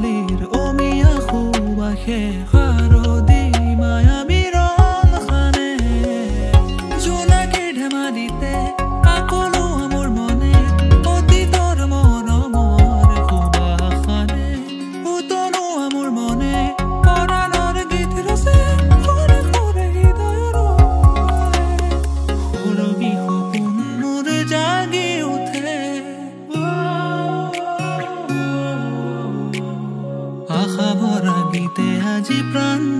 salir, oh mía, jubajeja. जी प्राण